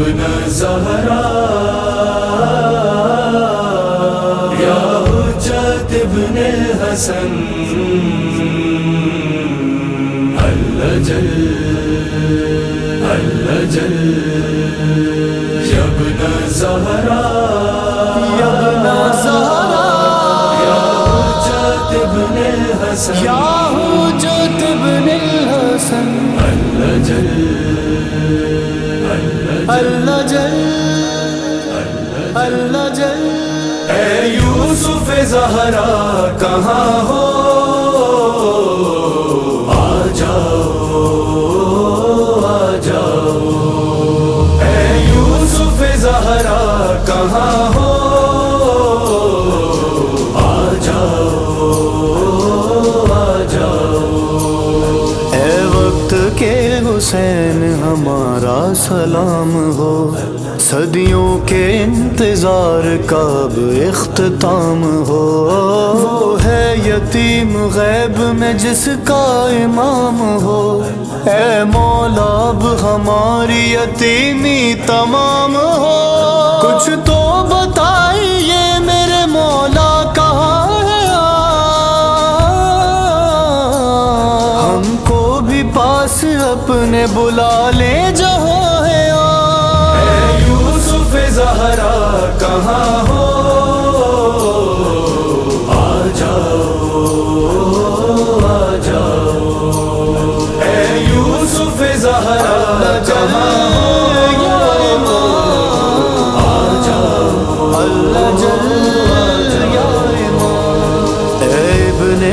ابن زہرا یا حجت ابن حسن زہرا حسن یا حجت ابن الحسن. الجل اللہ جل اللہ جل اے یوسف زہرا کہاں ہو؟ حسین، ہمارا سلام ہو۔ صدیوں کے انتظار کا اب اختتام ہو۔ وہ ہے یتیم غیب میں جس کا امام ہو۔ اے مولا، اب ہماری یتیمی تمام ہو۔ کچھ تو بلا لے جہاں ہے یوسف زہرا کہاں ہو؟ آ جاؤ آ جاؤ۔ اے یوسف زہرا کہاں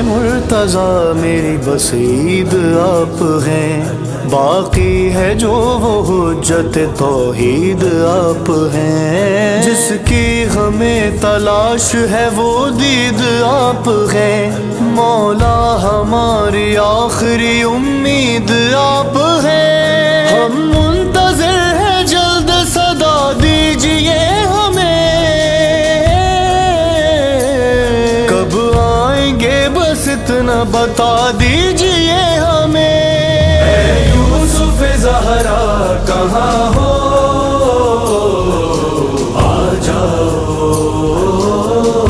مرتضی میری بس عید آپ ہیں۔ باقی ہے جو وہ حجت توحید آپ ہیں۔ جس کی ہمیں تلاش ہے وہ دید آپ ہیں۔ مولا ہماری آخری امید آپ ہیں۔ ہم منتظر ہیں جلد صدا دیجیے ہمیں۔ کب آئیں گے بس اتنا بتا دیجیے ہمیں۔ زہرا کہاں ہو؟ آ جاؤ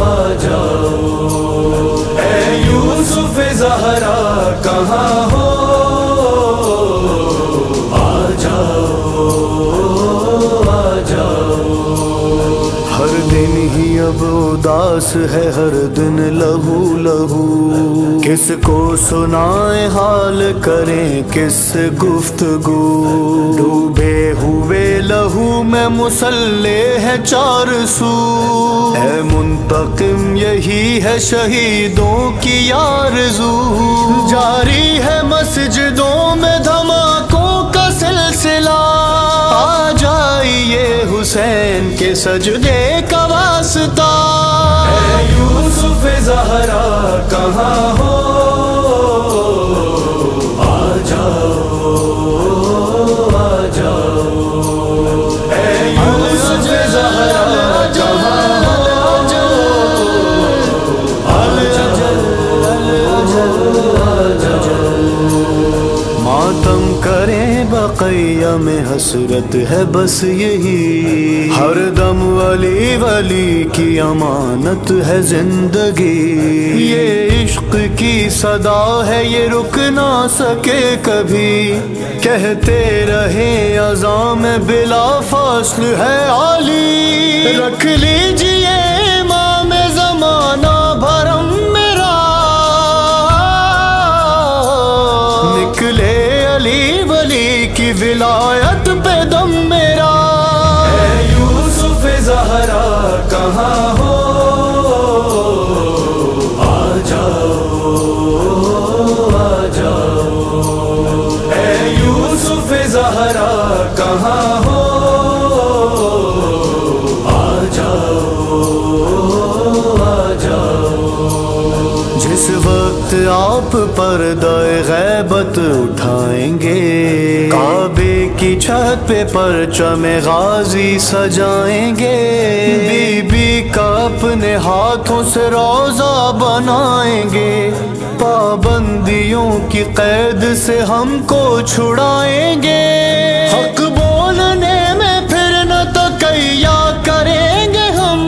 آ جاؤ۔ اے یوسف زہرا کہاں ہو؟ آ جاؤ آ جاؤ۔ ہر دن ہی اب اداس ہے، ہر دن لہو لہو۔ کس کو سنائے حال کریں، کس گفتگو؟ ڈوبے ہوئے لہو میں مسلح ہے چار سو۔ اے منتقم، یہی ہے شہیدوں کی آرزو۔ جاری ہے مسجدوں میں دھماکوں کا سلسلہ۔ آ جائیے حسین کے سجدے کا واسطہ۔ یوسف زہرا کہاں ہو؟ میں حسرت ہے بس یہی۔ ہر دم ولی ولی کی امانت ہے زندگی۔ یہ عشق کی صدا ہے، یہ رک نہ سکے کبھی۔ کہتے رہے عزام بلا فاصل ہے عالی۔ رکھ لیجیے ذرا کہاں ہو؟ آ جاؤ آ جاؤ۔ جس وقت آپ پر غیبت اٹھائیں گے، کعبے چھت پہ پرچم غازی سجائیں گے۔ بی بی کا اپنے ہاتھوں سے روزہ بنائیں گے۔ پابندیوں کی قید سے ہم کو چھڑائیں گے۔ حق بولنے میں پھر نہ تو کیا کریں گے ہم۔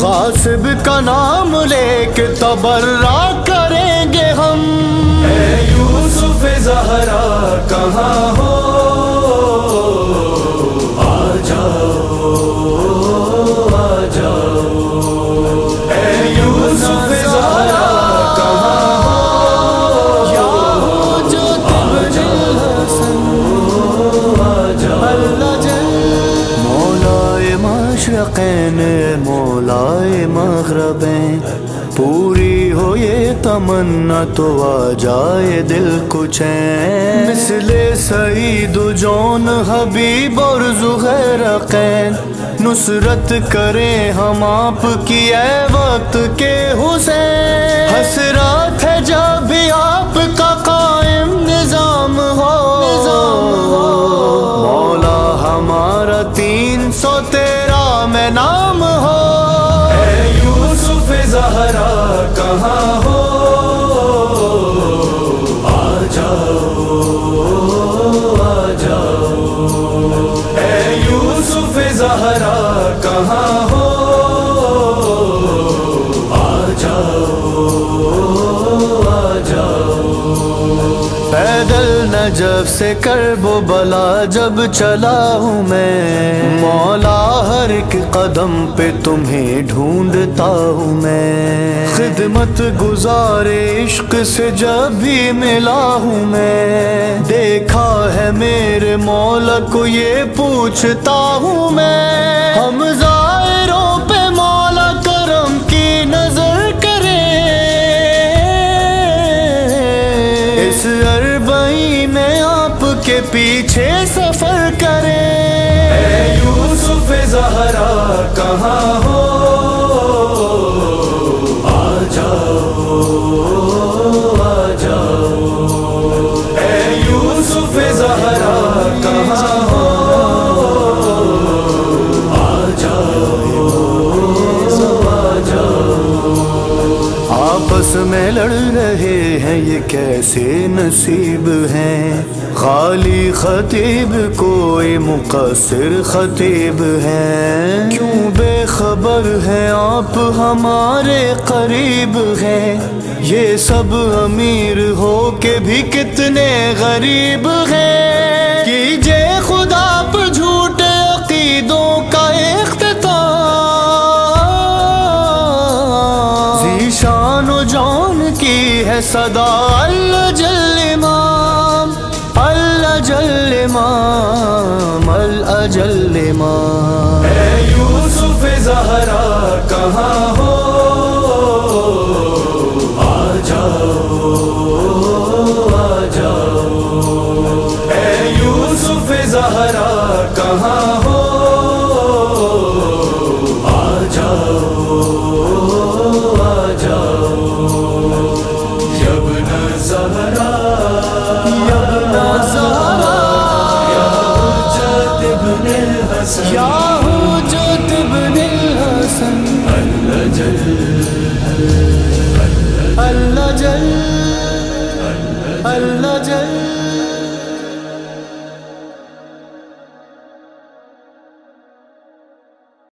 غاصب کا نام لے کے تبرہ زہرا کہاں ہو؟ آ جاؤ آ جاؤ۔ اے یوسف زہرا کہاں یا ہو جو تبر الحسن اللہ جل۔ مولائے مشرقین مولائے مغربین پوری ہو یہ تمنا تو آ جائے دل کچھ چین۔ مثل سعید جون، حبیب اور زغیرقین نصرت کریں ہم آپ کی، اے وقت کے حسین۔ جاؤ آ جاؤ۔ اے یوسف زہرا کہاں سے کرب و بلا جب چلا ہوں میں۔ مولا ہر ایک قدم پہ تمہیں ڈھونڈتا ہوں میں۔ خدمت گزار عشق سے جب بھی ملا ہوں میں۔ دیکھا ہے میرے مولا کو یہ پوچھتا ہوں میں۔ ہم کہاں ہو آپس میں لڑ رہے ہیں، یہ کیسے نصیب ہیں؟ خالی خطیب کوئی مقصر خطیب ہیں۔ کیوں بے خبر ہیں آپ ہمارے قریب ہیں؟ یہ سب امیر ہو کے بھی کتنے غریب ہیں؟ صدا اللہ جل امام، اللہ جل امام، اللہ جل امام۔ اے یوسف زہرا، کہاں ہو؟ آ جاؤ آ جاؤ۔ اے یوسف زہرا، کہاں ہو الحسن کیا ہو جو تبن الحسن اللہ جل اللہ جل اللہ جل.